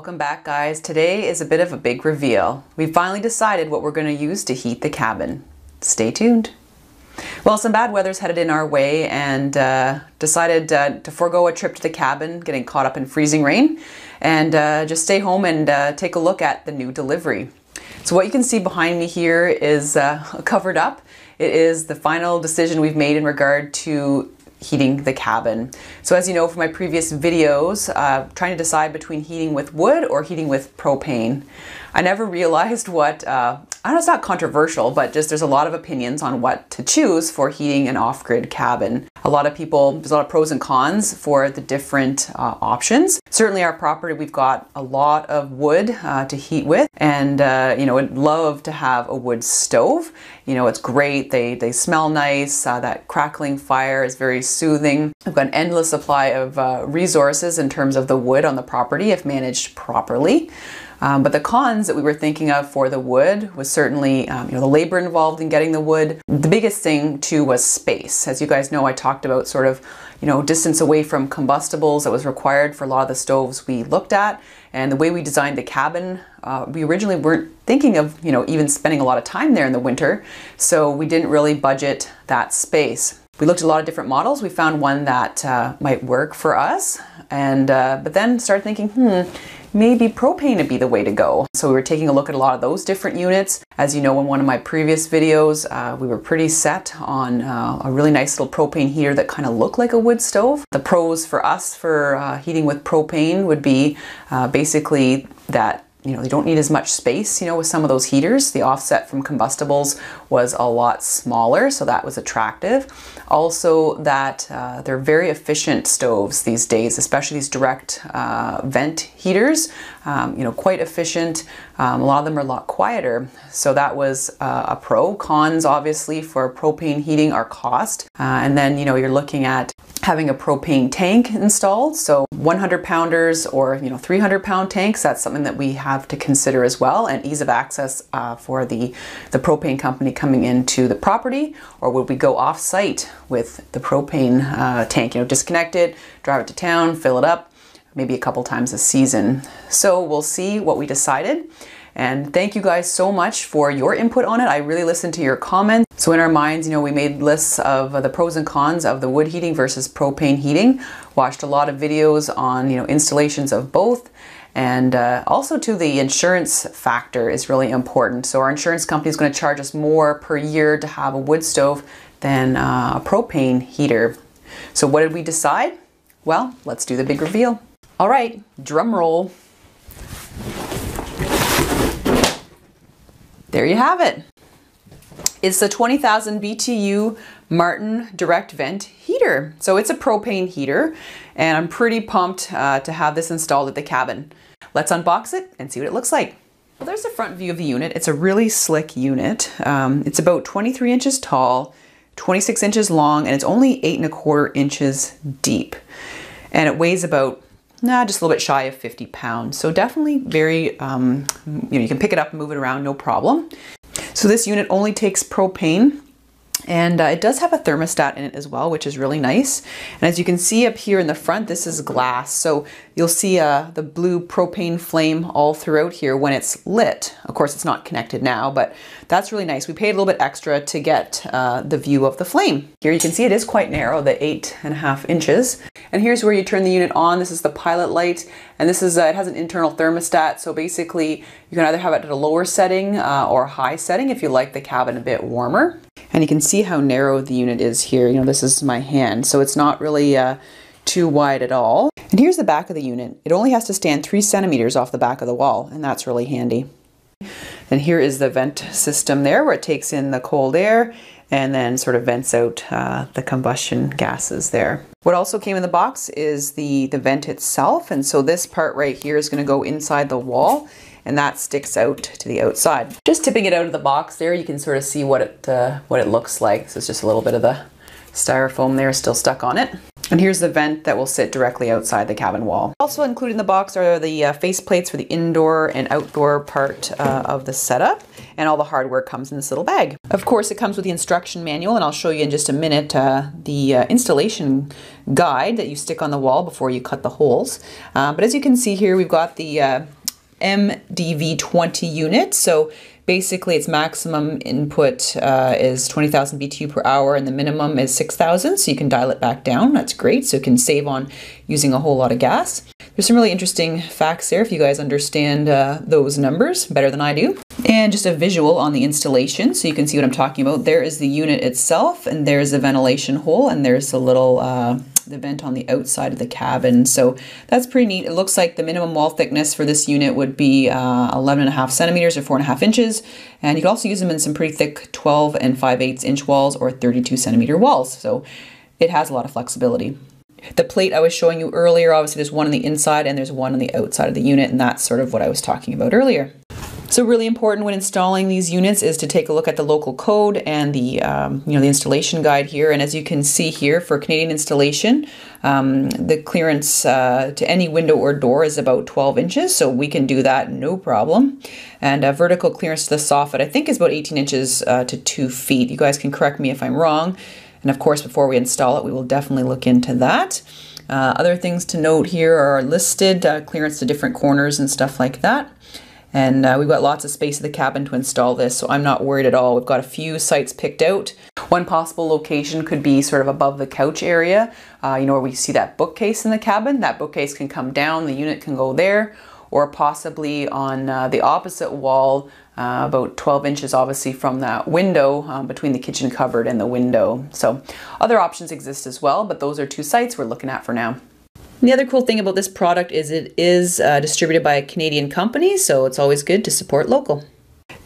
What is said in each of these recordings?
Welcome back guys. Today is a bit of a big reveal. We finally decided what we're going to use to heat the cabin. Stay tuned. Well, some bad weather's headed in our way and uh, decided uh, to forego a trip to the cabin, getting caught up in freezing rain, and uh, just stay home and uh, take a look at the new delivery. So what you can see behind me here is uh, covered up. It is the final decision we've made in regard to heating the cabin. So as you know from my previous videos, uh, trying to decide between heating with wood or heating with propane. I never realized what, uh, I know it's not controversial, but just there's a lot of opinions on what to choose for heating an off-grid cabin. A lot of people, there's a lot of pros and cons for the different uh, options. Certainly our property, we've got a lot of wood uh, to heat with and, uh, you know, would love to have a wood stove. You know, it's great. They, they smell nice. Uh, that crackling fire is very soothing. I've got an endless supply of uh, resources in terms of the wood on the property if managed properly. Um, but the cons that we were thinking of for the wood was certainly um, you know the labor involved in getting the wood. The biggest thing too was space. As you guys know, I talked about sort of you know distance away from combustibles that was required for a lot of the stoves we looked at, and the way we designed the cabin. Uh, we originally weren't thinking of you know even spending a lot of time there in the winter, so we didn't really budget that space. We looked at a lot of different models. We found one that uh, might work for us, and uh, but then started thinking, hmm, maybe propane would be the way to go. So we were taking a look at a lot of those different units. As you know, in one of my previous videos, uh, we were pretty set on uh, a really nice little propane heater that kind of looked like a wood stove. The pros for us for uh, heating with propane would be uh, basically that you know, they don't need as much space, you know, with some of those heaters. The offset from combustibles was a lot smaller, so that was attractive. Also that uh, they're very efficient stoves these days, especially these direct uh, vent heaters, um, you know, quite efficient. Um, a lot of them are a lot quieter, so that was uh, a pro. Cons, obviously, for propane heating are cost. Uh, and then, you know, you're looking at having a propane tank installed. So 100 pounders or you know 300 pound tanks, that's something that we have to consider as well and ease of access uh, for the, the propane company coming into the property or would we go off site with the propane uh, tank, you know, disconnect it, drive it to town, fill it up, maybe a couple times a season. So we'll see what we decided. And thank you guys so much for your input on it. I really listened to your comments. So in our minds, you know, we made lists of the pros and cons of the wood heating versus propane heating. Watched a lot of videos on, you know, installations of both. And uh, also to the insurance factor is really important. So our insurance company is going to charge us more per year to have a wood stove than uh, a propane heater. So what did we decide? Well, let's do the big reveal. All right, drum roll. There you have it. It's the 20,000 BTU Martin direct vent heater. So it's a propane heater and I'm pretty pumped uh, to have this installed at the cabin. Let's unbox it and see what it looks like. Well, there's the front view of the unit. It's a really slick unit. Um, it's about 23 inches tall, 26 inches long, and it's only eight and a quarter inches deep. And it weighs about nah, just a little bit shy of 50 pounds. So definitely very, um, you know, you can pick it up and move it around, no problem. So this unit only takes propane and uh, it does have a thermostat in it as well, which is really nice. And as you can see up here in the front, this is glass. So you'll see uh, the blue propane flame all throughout here when it's lit. Of course, it's not connected now, but that's really nice. We paid a little bit extra to get uh, the view of the flame. Here you can see it is quite narrow, the eight and a half inches. And here's where you turn the unit on. This is the pilot light, and this is, uh, it has an internal thermostat. So basically you can either have it at a lower setting uh, or a high setting if you like the cabin a bit warmer. And you can see how narrow the unit is here. You know, this is my hand, so it's not really uh, too wide at all. And here's the back of the unit. It only has to stand three centimeters off the back of the wall, and that's really handy. And here is the vent system there where it takes in the cold air and then sort of vents out uh, the combustion gases there. What also came in the box is the, the vent itself. And so this part right here is gonna go inside the wall and that sticks out to the outside. Just tipping it out of the box there, you can sort of see what it, uh, what it looks like. So it's just a little bit of the styrofoam there still stuck on it. And here's the vent that will sit directly outside the cabin wall. Also included in the box are the uh, face plates for the indoor and outdoor part uh, of the setup. And all the hardware comes in this little bag. Of course, it comes with the instruction manual, and I'll show you in just a minute uh, the uh, installation guide that you stick on the wall before you cut the holes. Uh, but as you can see here, we've got the uh, MDV20 units. So basically its maximum input uh, is 20,000 BTU per hour and the minimum is 6,000. So you can dial it back down. That's great. So you can save on using a whole lot of gas. There's some really interesting facts there if you guys understand uh, those numbers better than I do. And just a visual on the installation so you can see what I'm talking about. There is the unit itself and there's a ventilation hole and there's a little uh, the vent on the outside of the cabin. So that's pretty neat. It looks like the minimum wall thickness for this unit would be uh, 11 and a half centimeters or four and a half inches. And you can also use them in some pretty thick 12 and 5 8 inch walls or 32 centimeter walls. So it has a lot of flexibility. The plate I was showing you earlier, obviously there's one on the inside and there's one on the outside of the unit, and that's sort of what I was talking about earlier. So really important when installing these units is to take a look at the local code and the um, you know the installation guide here. And as you can see here, for Canadian installation, um, the clearance uh, to any window or door is about 12 inches, so we can do that no problem. And uh, vertical clearance to the soffit, I think, is about 18 inches uh, to 2 feet. You guys can correct me if I'm wrong. And of course, before we install it, we will definitely look into that. Uh, other things to note here are listed, uh, clearance to different corners and stuff like that. And uh, we've got lots of space in the cabin to install this, so I'm not worried at all. We've got a few sites picked out. One possible location could be sort of above the couch area, uh, you know, where we see that bookcase in the cabin. That bookcase can come down, the unit can go there, or possibly on uh, the opposite wall, uh, about 12 inches obviously from that window um, between the kitchen cupboard and the window. So other options exist as well, but those are two sites we're looking at for now. The other cool thing about this product is it is uh, distributed by a Canadian company, so it's always good to support local.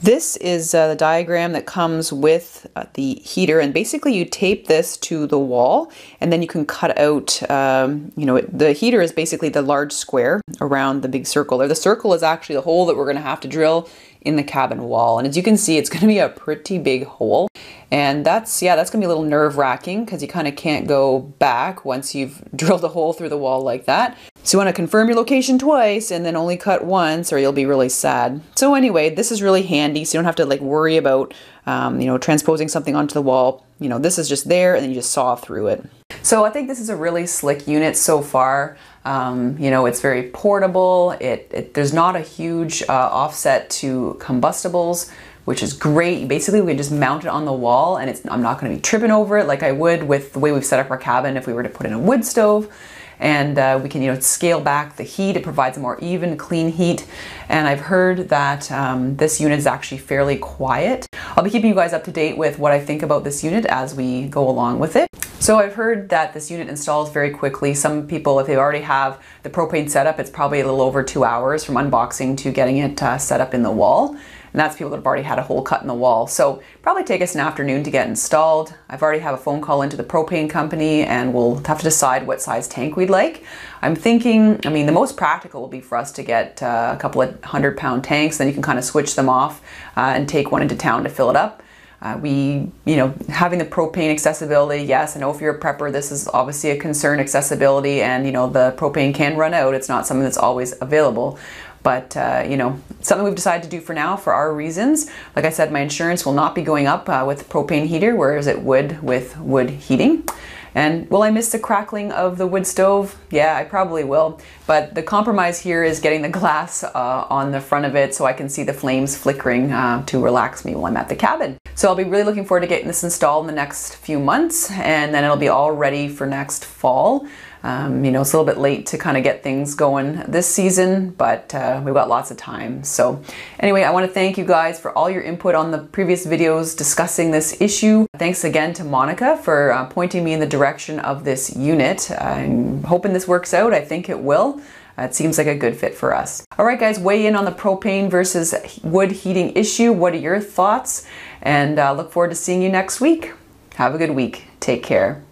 This is uh, the diagram that comes with uh, the heater and basically you tape this to the wall and then you can cut out, um, you know, the heater is basically the large square around the big circle there. The circle is actually the hole that we're going to have to drill in the cabin wall. And as you can see, it's going to be a pretty big hole. And that's, yeah, that's to be a little nerve wracking because you kind of can't go back once you've drilled a hole through the wall like that. So you want to confirm your location twice and then only cut once or you'll be really sad. So anyway, this is really handy so you don't have to like worry about, um, you know, transposing something onto the wall. You know, this is just there and then you just saw through it. So I think this is a really slick unit so far. Um, you know, it's very portable. It, it There's not a huge uh, offset to combustibles which is great. Basically, we can just mount it on the wall and it's, I'm not gonna be tripping over it like I would with the way we've set up our cabin if we were to put in a wood stove and uh, we can you know scale back the heat. It provides a more even, clean heat. And I've heard that um, this unit is actually fairly quiet. I'll be keeping you guys up to date with what I think about this unit as we go along with it. So I've heard that this unit installs very quickly. Some people, if they already have the propane setup, it's probably a little over two hours from unboxing to getting it uh, set up in the wall and that's people that have already had a hole cut in the wall. So probably take us an afternoon to get installed. I've already have a phone call into the propane company and we'll have to decide what size tank we'd like. I'm thinking, I mean, the most practical will be for us to get uh, a couple of hundred pound tanks, then you can kind of switch them off uh, and take one into town to fill it up. Uh, we, you know, having the propane accessibility, yes, I know if you're a prepper, this is obviously a concern, accessibility, and, you know, the propane can run out. It's not something that's always available. But, uh, you know, something we've decided to do for now for our reasons. Like I said, my insurance will not be going up uh, with propane heater, whereas it would with wood heating. And will I miss the crackling of the wood stove? Yeah, I probably will. But the compromise here is getting the glass uh, on the front of it so I can see the flames flickering uh, to relax me while I'm at the cabin. So I'll be really looking forward to getting this installed in the next few months and then it'll be all ready for next fall. Um, you know, it's a little bit late to kind of get things going this season, but uh, we've got lots of time. So anyway, I want to thank you guys for all your input on the previous videos discussing this issue. Thanks again to Monica for uh, pointing me in the direction of this unit. I'm hoping this works out. I think it will. It seems like a good fit for us. All right, guys, weigh in on the propane versus wood heating issue. What are your thoughts? And uh, look forward to seeing you next week. Have a good week. Take care.